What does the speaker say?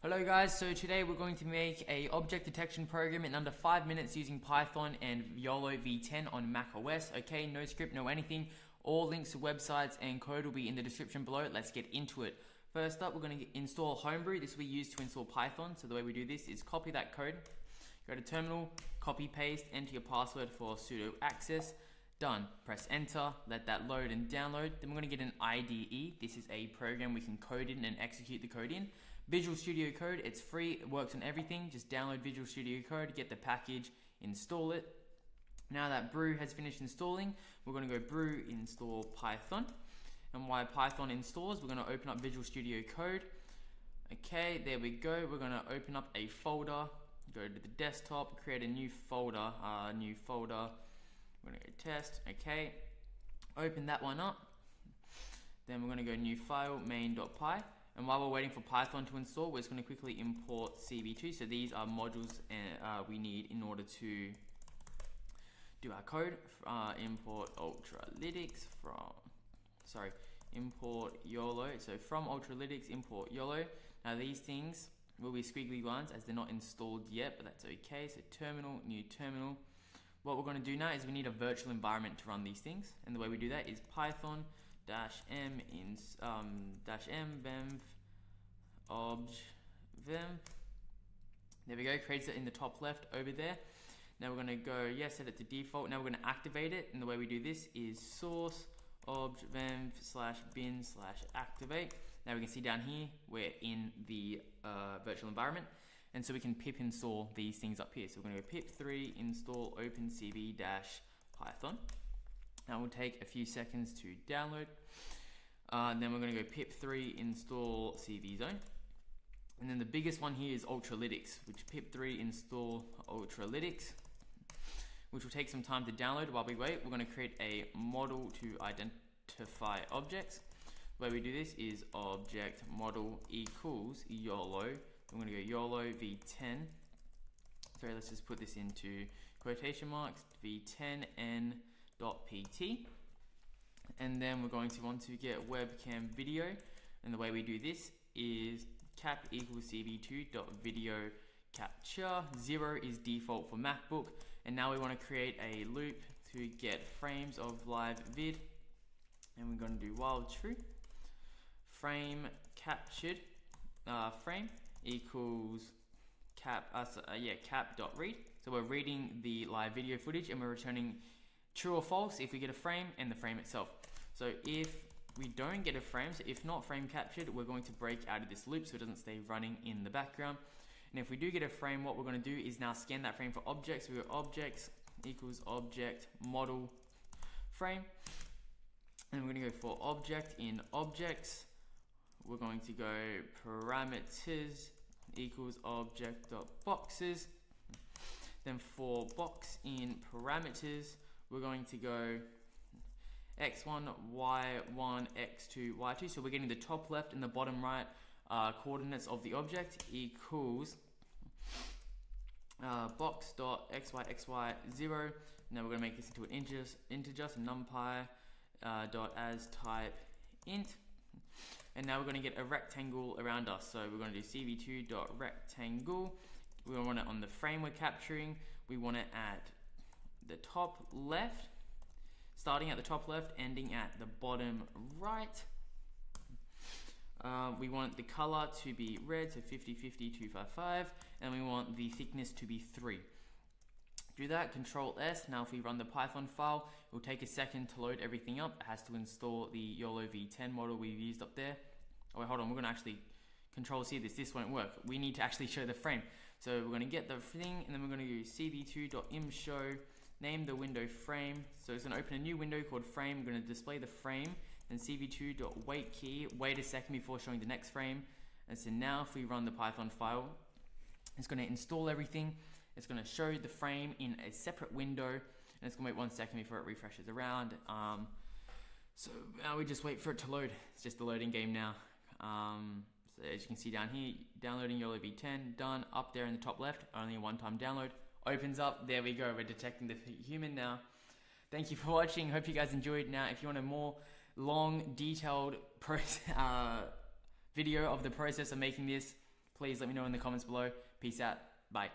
Hello guys, so today we're going to make a object detection program in under 5 minutes using Python and YOLO v10 on Mac OS. Okay, no script, no anything. All links to websites and code will be in the description below. Let's get into it. First up, we're going to install Homebrew. This will be used to install Python. So the way we do this is copy that code, go to terminal, copy paste, enter your password for sudo access. Done. Press enter, let that load and download. Then we're going to get an IDE. This is a program we can code in and execute the code in. Visual Studio Code, it's free, it works on everything. Just download Visual Studio Code, get the package, install it. Now that brew has finished installing, we're going to go brew install Python. And while Python installs, we're going to open up Visual Studio Code. Okay, there we go. We're going to open up a folder, go to the desktop, create a new folder, uh, new folder. We're to go test, okay. Open that one up. Then we're going to go new file, main.py. And while we're waiting for Python to install, we're just going to quickly import CV2. So these are modules uh, we need in order to do our code. Uh, import Ultralytics from, sorry, import YOLO. So from Ultralytics, import YOLO. Now these things will be squiggly lines as they're not installed yet, but that's okay. So terminal, new terminal. What we're going to do now is we need a virtual environment to run these things. And the way we do that is Python dash m in um, dash m venv obj venv. There we go, creates it in the top left over there. Now we're going to go, yeah, set it to default. Now we're going to activate it. And the way we do this is source obj venv slash bin slash activate. Now we can see down here, we're in the uh, virtual environment. And so we can pip install these things up here. So we're going to go pip3 install opencv dash python. That will take a few seconds to download. Uh, then we're going to go pip3 install CVZone. And then the biggest one here is Ultralytics, which pip3 install Ultralytics, which will take some time to download while we wait. We're going to create a model to identify objects. The way we do this is object model equals YOLO. I'm going to go YOLO v10. Sorry, let's just put this into quotation marks, V10N.pt. and then we're going to want to get webcam video. And the way we do this is cap equals cv2 dot video capture. Zero is default for macbook. And now we want to create a loop to get frames of live vid. And we're going to do while true. Frame captured uh, frame equals cap uh, uh, yeah cap dot read so we're reading the live video footage and we're returning True or false if we get a frame and the frame itself. So if we don't get a frame, so if not frame captured, we're going to break out of this loop so it doesn't stay running in the background. And if we do get a frame, what we're going to do is now scan that frame for objects. We go objects equals object model frame. And we're going to go for object in objects. We're going to go parameters equals object dot boxes. Then for box in parameters, we're going to go x1, y1, x2, y2. So we're getting the top left and the bottom right uh, coordinates of the object equals uh, box dot xy xy 0. Now we're going to make this into an integer, integer so numpy uh, dot as type int. And now we're going to get a rectangle around us. So we're going to do cv2 dot rectangle. We want it on the frame we're capturing. We want it at the top left, starting at the top left, ending at the bottom right. Uh, we want the color to be red, so 50, 50, 255, and we want the thickness to be 3. Do that, Control S. Now if we run the Python file, it will take a second to load everything up. It has to install the YOLO v10 model we've used up there. Oh wait, hold on, we're gonna actually Control C this, this won't work. We need to actually show the frame. So we're gonna get the thing, and then we're gonna use cv2.imshow name the window frame. So it's going to open a new window called frame. Going to display the frame and cv2.wait key. Wait a second before showing the next frame. And so now if we run the Python file, it's going to install everything. It's going to show the frame in a separate window. And it's going to wait one second before it refreshes around. Um, so now we just wait for it to load. It's just the loading game now. Um, so as you can see down here, downloading YOLO v10, done. Up there in the top left, only a one-time download opens up. There we go. We're detecting the human now. Thank you for watching. Hope you guys enjoyed. Now, if you want a more long, detailed uh, video of the process of making this, please let me know in the comments below. Peace out. Bye.